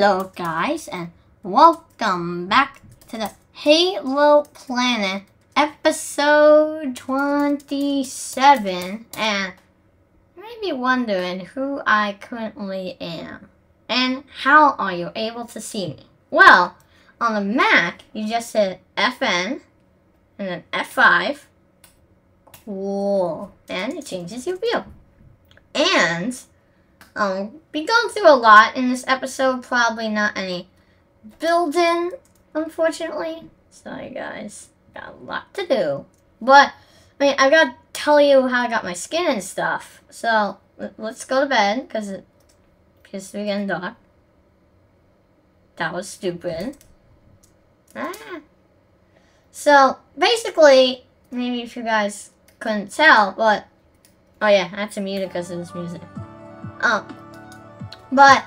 Hello guys and welcome back to the Halo Planet episode 27 and you may be wondering who I currently am and how are you able to see me? Well, on the Mac you just hit FN and then F5 cool. And it changes your view. And um, be going through a lot in this episode. Probably not any building, unfortunately. Sorry, guys. Got a lot to do. But, I mean, I gotta tell you how I got my skin and stuff. So, let's go to bed, because it appears to be getting. That was stupid. Ah. So, basically, maybe if you guys couldn't tell, but... Oh yeah, I had to mute it because of this music. Um, but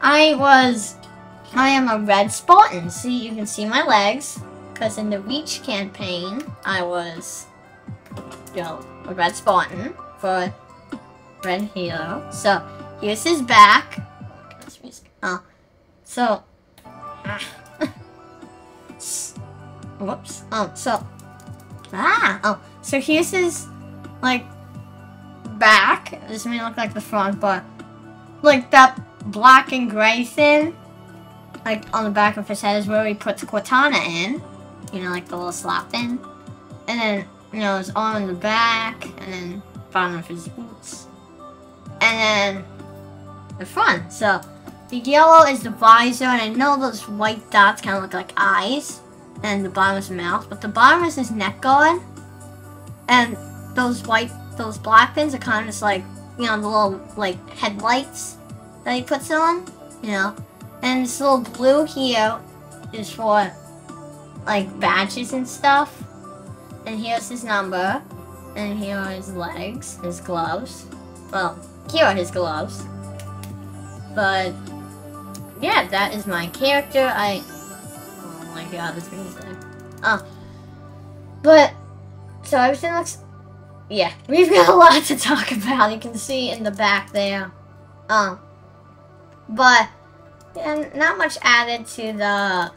I was, I am a red Spartan. See, you can see my legs. Because in the Reach campaign, I was, you know, a red Spartan for Red hero. So, here's his back. Oh, so, whoops. Oh, so, ah, oh, so here's his, like, back. This may look like the front, but like that black and gray thing, like on the back of his head is where he puts Cortana in. You know, like the little slot thing. And then, you know, his arm in the back, and then bottom of his boots. And then the front. So the yellow is the visor, and I know those white dots kind of look like eyes. And the bottom is the mouth, but the bottom is his neck guard. And those white those black pins are kind of just like, you know, the little, like, headlights that he puts on, you know. And this little blue here is for, like, badges and stuff. And here's his number. And here are his legs, his gloves. Well, here are his gloves. But, yeah, that is my character. I, oh my god, this music. Oh. But, so everything looks yeah, we've got a lot to talk about. You can see in the back there. Um, but yeah, not much added to the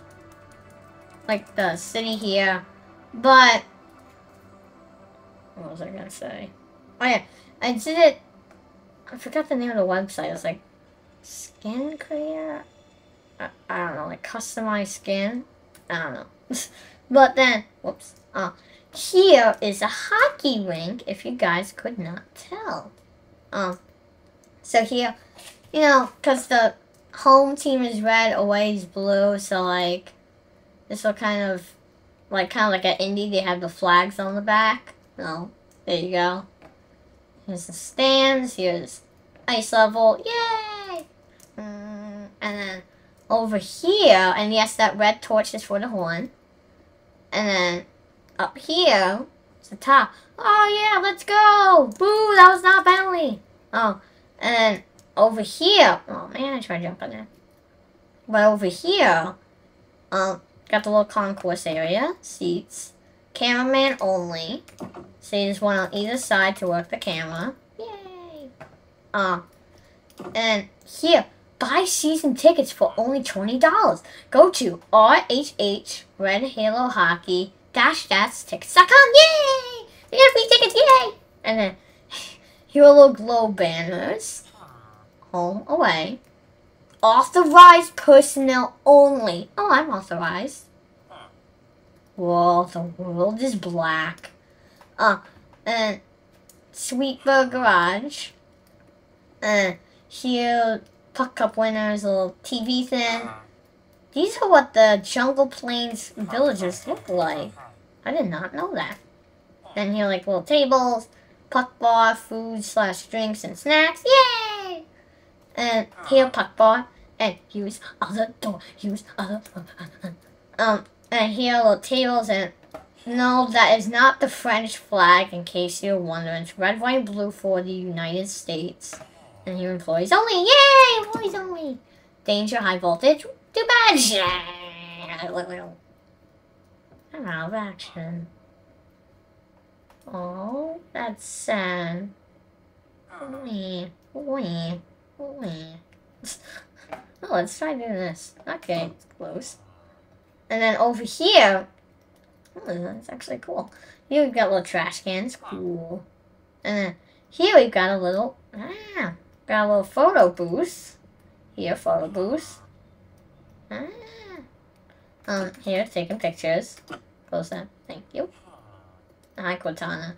like the city here. But what was I gonna say? Oh yeah, I did it. I forgot the name of the website. It was like Skin Creator. I, I don't know, like customized skin. I don't know. but then, whoops. Oh. Here is a hockey rink, if you guys could not tell. Um, so here, you know, because the home team is red, away is blue, so like, this will kind of, like, kind of like an Indy, they have the flags on the back. Oh, there you go. Here's the stands, here's ice level, yay! Mm, and then over here, and yes, that red torch is for the horn. And then up here, it's the top. Oh yeah, let's go! Boo, that was not Bentley. Oh, and over here, oh man, I tried jumping there. But over here, um, got the little concourse area, seats, cameraman only. So you just one on either side to work the camera. Yay! Uh, and here, buy season tickets for only $20. Go to RHH Red Halo Hockey Dash Dash Tickets.com. Yay! We got free tickets. Yay! And then here are little glow banners. Home away. Authorized personnel only. Oh, I'm authorized. Whoa, the world is black. Uh, and Sweetburg Garage. And here, Puck Cup winners, a little TV thing. These are what the Jungle Plains villagers look like. I did not know that. Then here like little tables, puck bar, food slash drinks and snacks. Yay! And here puck bar. And use other door. Use other Um and here little tables and no, that is not the French flag, in case you're wondering. It's red, white, and blue for the United States. And here employees only. Yay! Employees only. Danger, high voltage. Too bad. I'm out of action. Oh, that's sad. Wee, wee, wee. Oh, let's try doing this. Okay, it's close. And then over here, oh, that's actually cool. Here we've got little trash cans, cool. And then here we've got a little, ah, got a little photo booth. Here, photo booth. Ah. Um, here, taking pictures. Close that. Thank you. Hi, Cortana.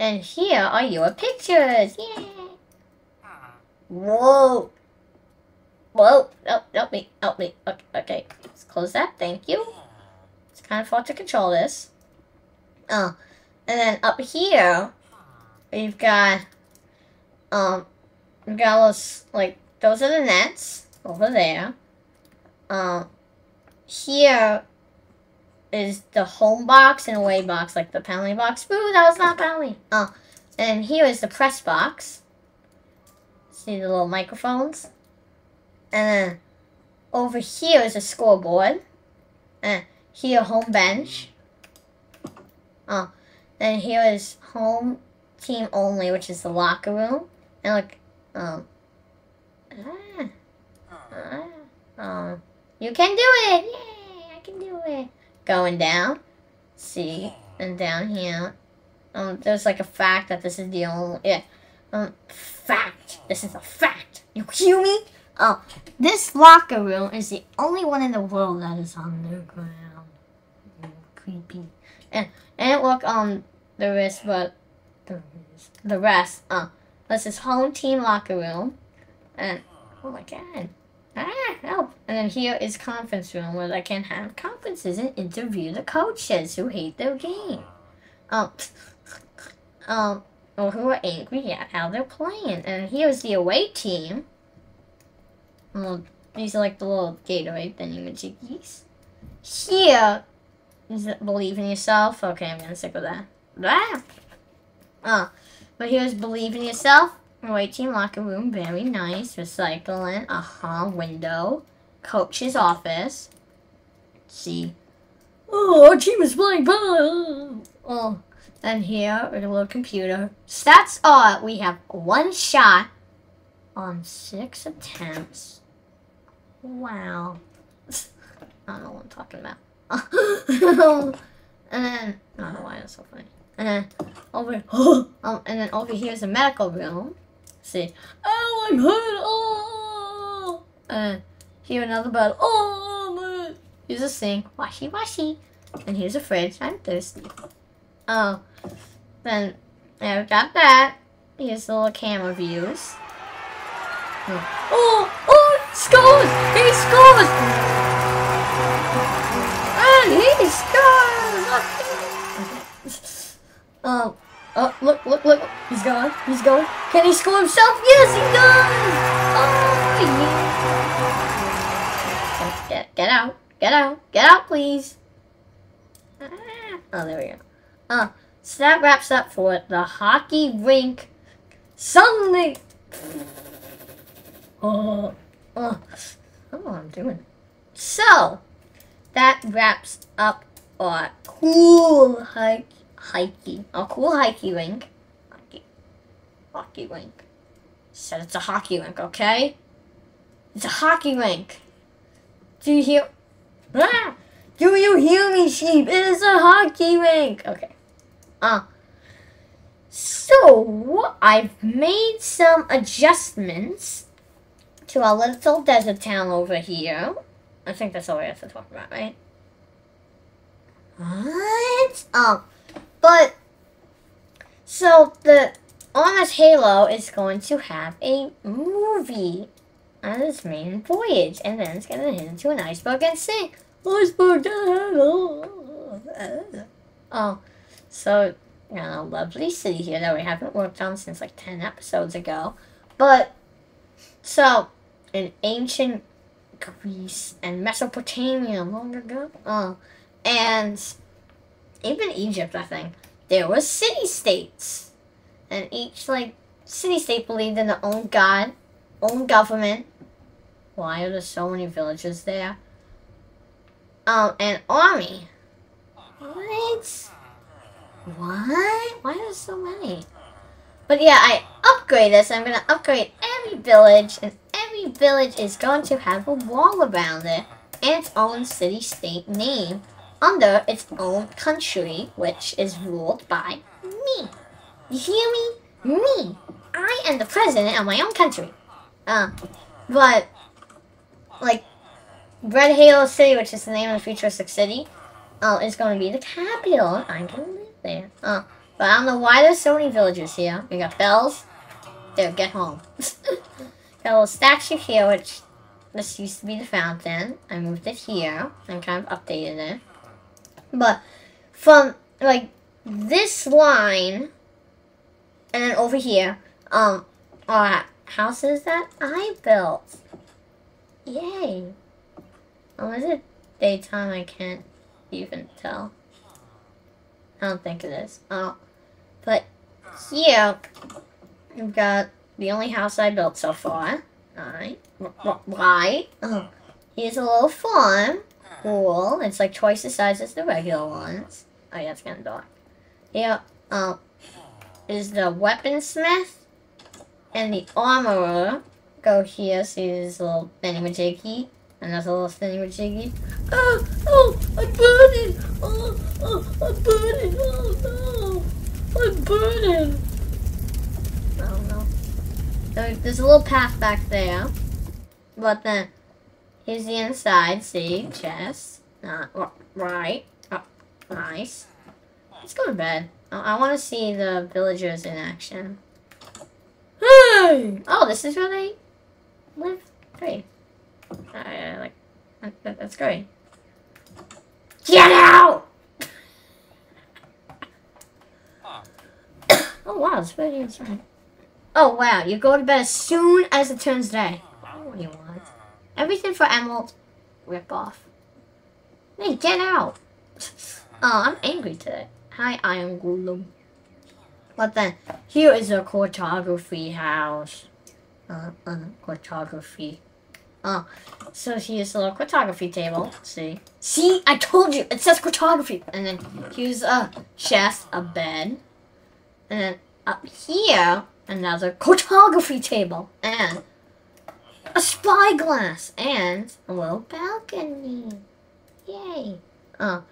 And here are your pictures. Yay! Whoa! Whoa! Help, help me, help me. Okay, okay, let's close that. Thank you. It's kind of hard to control this. Oh, and then up here, we've got, um, we've got those, like, those are the nets over there. Um, here is the home box and away box, like the penalty box. Ooh, that was not penalty. Oh, and here is the press box. See the little microphones? And then over here is a scoreboard. And here, home bench. Oh, then here is home team only, which is the locker room. And look, um, ah, ah, um, you can do it! Yay, I can do it! Going down. See, and down here. Um, there's like a fact that this is the only, yeah. Um, fact. This is a fact. You hear me? Oh, this locker room is the only one in the world that is underground. Creepy. And and look on the rest, but the rest, the rest. Uh, this is home team locker room, and oh my god. Ah, help. And then here is conference room where they can have conferences and interview the coaches who hate their game. Um, um, or who are angry at how they're playing. And here's the away team. Well, these are like the little Gatorade thingy-majiggies. Here is it believe in yourself. Okay, I'm gonna stick with that. Ah! Oh, but here's believe in yourself. Away team locker room, very nice. Recycling, uh-huh, window. Coach's office. Let's see. Oh, our team is playing ball. Oh, and here, a little computer. Stats are, we have one shot on six attempts. Wow. I don't know what I'm talking about. and then, I don't know why that's so funny. And then, over, um, and then over here is the medical room. See, oh, I'm hurt, oh! And here another bird, oh, here's a sink, washy washy. And here's a fridge, I'm thirsty. Oh, then we got that. Here's the little camera views. Oh, oh, scores! He scores! And he scores! oh, oh, look, look, look. He's going, he's going. Can he score himself? Yes, he does! Oh, yeah. Get, get out, get out, get out, please. Ah. Oh, there we go. Uh, so that wraps up for the hockey rink Sunday. Oh, oh, oh, I'm doing. So that wraps up our cool hike, hiking, a cool hockey rink, hockey, hockey rink. Said it's a hockey rink, okay? It's a hockey rink. Do you hear? Ah! Do you hear me, sheep? It is a hockey rink. Okay. Uh, so, I've made some adjustments to our little desert town over here. I think that's all we have to talk about, right? What? Oh, but, so the Honest Halo is going to have a movie on its main voyage, and then it's going to head into an iceberg and sink. Iceberg Oh, so, you know, lovely city here that we haven't worked on since like 10 episodes ago. But, so, in ancient Greece and Mesopotamia long ago, oh, and even Egypt, I think, there was city-states. And each, like, city-state believed in their own god, own government. Why are there so many villages there? Um, and army. What? What? Why are there so many? But yeah, I upgrade this. I'm gonna upgrade every village and every Every village is going to have a wall around it and its own city-state name under its own country, which is ruled by me. You hear me? Me. I am the president of my own country. Uh, but, like, Red Halo City, which is the name of the futuristic city, uh, is going to be the capital. I'm going to live there. Uh, but I don't know why there's so many villages here. We got bells. There, get home. got a little statue here, which this used to be the fountain. I moved it here and kind of updated it. But from, like, this line and then over here, um, are houses that I built. Yay. Oh, is it daytime? I can't even tell. I don't think it is. Oh. But here, we've got the only house I built so far. Alright. Right. Oh. Here's a little farm. Cool. It's like twice the size as the regular ones. Oh yeah, it's of dark. Here, um, is the weaponsmith and the armorer. Go here, see this little thingy-majiggy. Another little thingy-majiggy. Oh, oh, I'm burning! Oh, oh, I'm burning! Oh, no! I'm burning! Oh, no. there's a little path back there. But then, here's the inside, see? Chest. Not uh, right. Oh, nice. Let's go to bed. I, I want to see the villagers in action. Hey! Oh, this is where they live. Great. I, like, that, that's great. Get out! oh wow, it's very inside. Oh wow, you go to bed as soon as it turns day. Do you want? Everything for Emerald, rip off. Hey, get out! Oh, I'm angry today. Hi, Iron Golem. But then, here is a cartography house. Uh, uh, cartography. Oh, so here's a little cartography table. See? See? I told you! It says cartography! And then here's a chest, a bed. And then up here, another cartography table. And a spyglass. And a little balcony. Yay. Oh.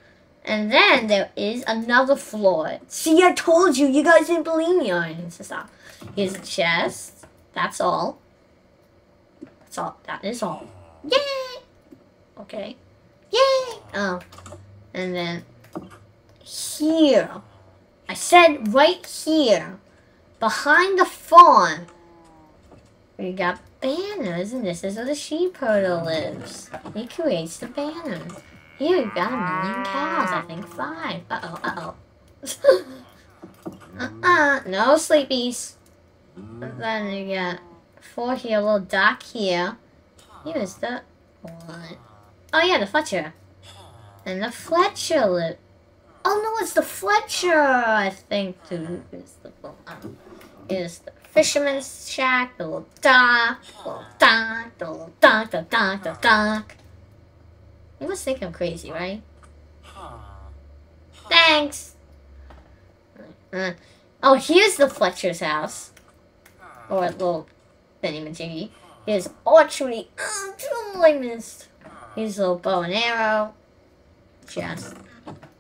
And then there is another floor. See, I told you. You guys didn't believe me. Oh, I need to stop. Here's a chest. That's all. That's all. That is all. Yay! Okay. Yay! Oh. And then here. I said right here. Behind the farm. We got banners, and this is where the sheep herder lives. He creates the banners. Here, we've got a million cows. I think five. Uh-oh, uh-oh. uh-uh, no sleepies. And then you got four here, a little dock here. Here's the one. Oh yeah, the Fletcher. And the Fletcher lip. Oh no, it's the Fletcher, I think. Is the. Is the fisherman's shack, the little dock, the little dock, the little dock, the dock, the dock. You must think I'm crazy, right? Thanks! Uh, uh, oh, here's the Fletcher's house. Or little Benny Majiggy. Here's archery. Oh, totally missed. Here's a little bow and arrow. Just.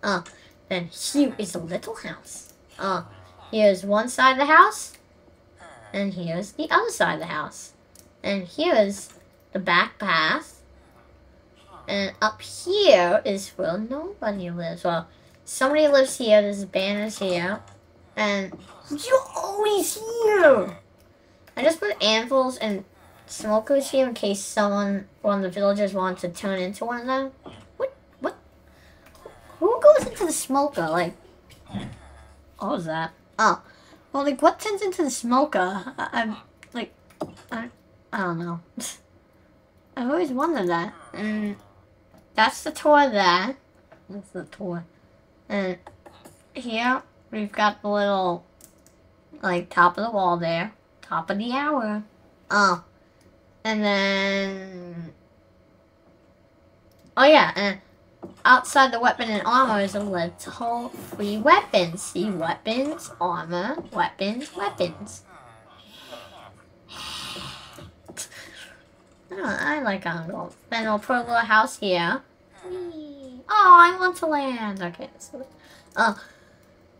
Oh, then here is a little house. Oh, here's one side of the house. And here's the other side of the house. And here's the back path. And up here is where nobody lives. Well, somebody lives here. There's banners here. And you're always here. I just put anvils and smokers here in case someone, one of the villagers wants to turn into one of them. What? What? Who goes into the smoker? Like, what was that? Oh. Well, like, what turns into the smoker? I, am like, I, I don't know. I've always wondered that. And that's the tour there. That's the tour. And here we've got the little, like, top of the wall there. Top of the hour. Oh. And then... Oh yeah, and outside the weapon and armor is a little free weapons. See, weapons, armor, weapons, weapons. Oh, I like envelopes. Then we'll put a little house here. Whee! Oh, I want to land. Okay, so, uh,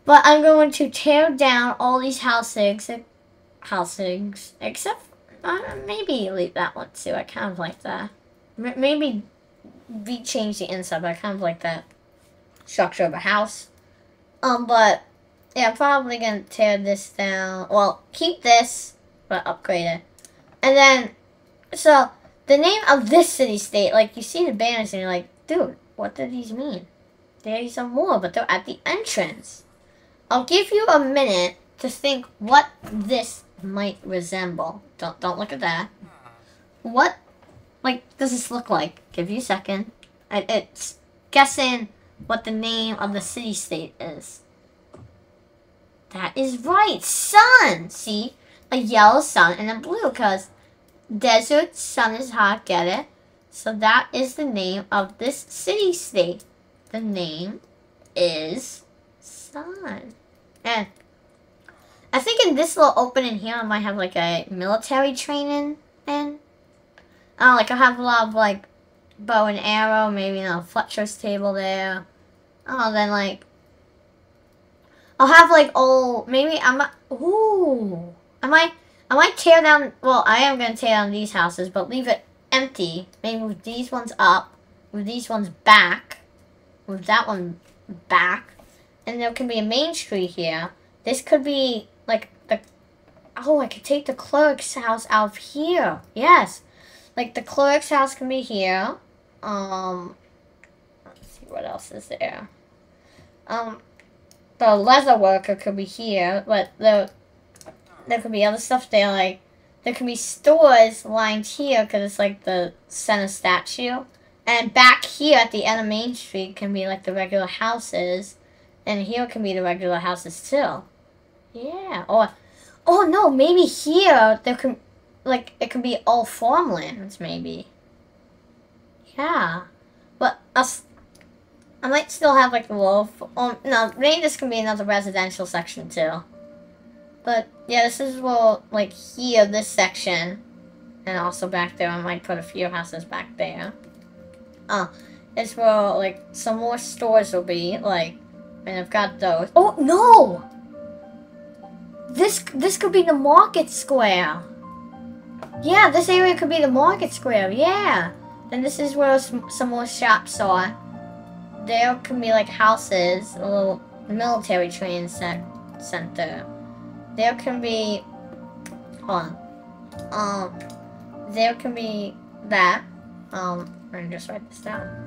but I'm going to tear down all these houses, houses, except uh, maybe leave that one too. I kind of like that. M maybe rechange the inside, but I kind of like that structure of a house. Um, but yeah, I'm probably gonna tear this down. Well, keep this, but upgrade it. And then, so the name of this city state, like you see the banners and you're like, dude, what do these mean? There's some more, but they're at the entrance. I'll give you a minute to think what this might resemble. Don't don't look at that. What, like, does this look like? Give you a second. It's guessing what the name of the city state is. That is right, sun. See, a yellow sun and a blue, cause desert sun is hot. Get it? So that is the name of this city state. The name is sun. And I think in this little opening here, I might have like a military training in. Oh, like I have a lot of like bow and arrow, maybe know, Fletcher's table there. Oh, then like I'll have like old maybe I might ooh I might I might tear down well I am gonna tear down these houses but leave it empty. Maybe move these ones up, move these ones back, move that one back. And there can be a main street here. This could be like the oh I could take the clerk's house out of here. Yes. Like the clerk's house can be here. Um let's see what else is there. Um the leather worker could be here, but the there could be other stuff there, like there can be stores lined here because it's like the center statue. And back here at the end of Main Street can be like the regular houses. And here can be the regular houses too. Yeah. Or, oh no, maybe here there can, like, it could be all farmlands maybe. Yeah. But us, I might still have like the wolf. Oh, no, maybe this can be another residential section too. But yeah, this is well, like here, this section. And also back there, I might put a few houses back there. Uh, it's where like some more stores will be, like, and I've got those. Oh no! This this could be the market square. Yeah, this area could be the market square. Yeah. Then this is where some, more shops are there can be like houses, a little military training center. There can be, hold on, um, there can be that. Um, let me just write this down.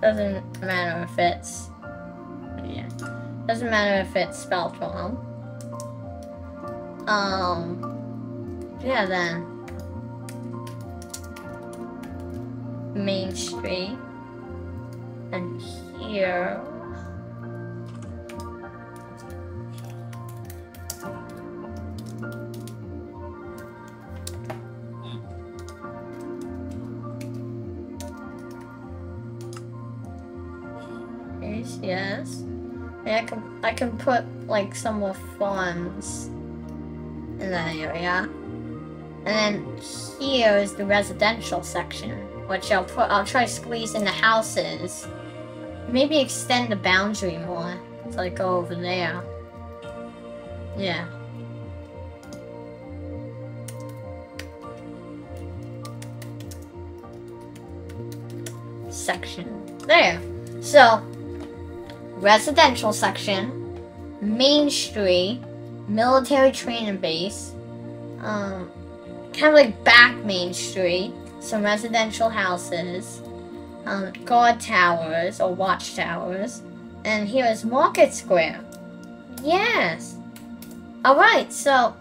Doesn't matter if it's, yeah, doesn't matter if it's spelled wrong. Um, yeah then. Main Street. And here... Yes. And I can I can put like some more farms in that area. And then here is the residential section which I'll put, I'll try to squeeze in the houses. Maybe extend the boundary more. So I go over there. Yeah. Section. There. So, residential section, Main Street, military training base, um, kind of like back Main Street, some residential houses, um, guard towers or watchtowers, and here is Market Square. Yes. Alright, so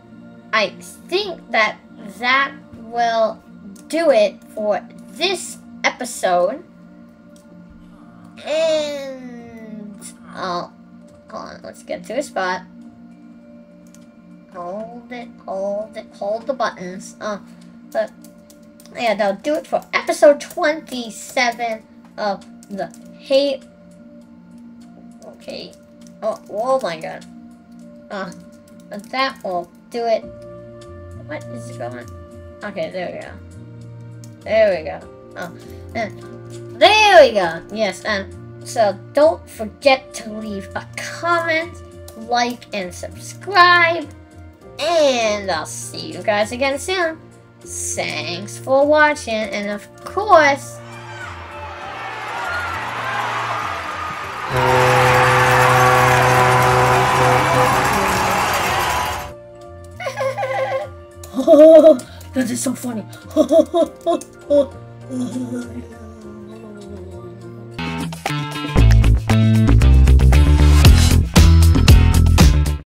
I think that that will do it for this episode. And, oh, hold on, let's get to a spot. Hold it, hold it, hold the buttons. Oh, but yeah, that'll do it for episode 27 of the Hey. Okay. Oh, oh my god. Uh, that will do it. What is going Okay, there we go. There we go. Oh, and there we go. Yes, and so don't forget to leave a comment, like, and subscribe. And I'll see you guys again soon. Thanks for watching, and of course, Oh, so funny.